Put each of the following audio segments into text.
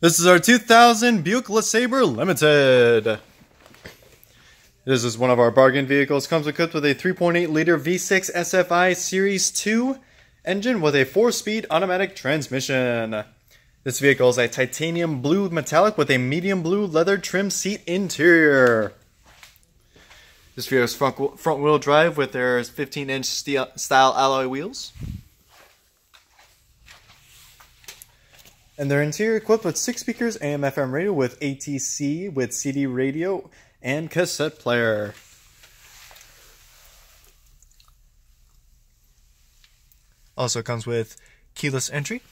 This is our 2000 Buick LeSabre Limited. This is one of our bargain vehicles. Comes equipped with a 3.8 liter V6 SFI Series 2 engine with a 4-speed automatic transmission. This vehicle is a titanium blue metallic with a medium blue leather trim seat interior. This vehicle is front, front wheel drive with their 15 inch steel, style alloy wheels. And their interior equipped with six speakers, AM FM radio with ATC with CD radio and cassette player. Also comes with keyless entry,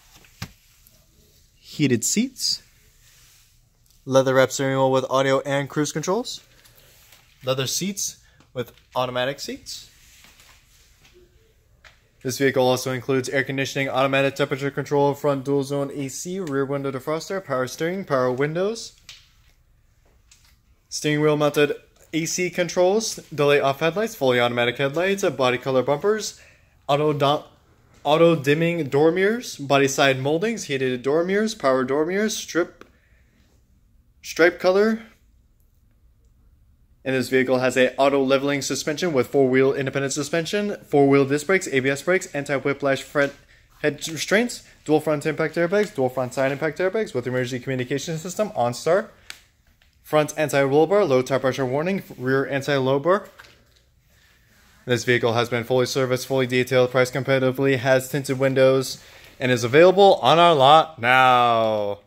heated seats, leather wrap steering wheel with audio and cruise controls, leather seats with automatic seats. This vehicle also includes air conditioning, automatic temperature control, front dual zone AC, rear window defroster, power steering, power windows, steering wheel mounted AC controls, delay off headlights, fully automatic headlights, body color bumpers, auto auto dimming door mirrors, body side moldings, heated door mirrors, power door mirrors, strip stripe color. And this vehicle has a auto leveling suspension with four wheel independent suspension, four wheel disc brakes, ABS brakes, anti whiplash front head restraints, dual front impact airbags, dual front side impact airbags with emergency communication system OnStar. Front anti-roll bar, low tire pressure warning, rear anti-roll bar. This vehicle has been fully serviced, fully detailed, priced competitively, has tinted windows, and is available on our lot now.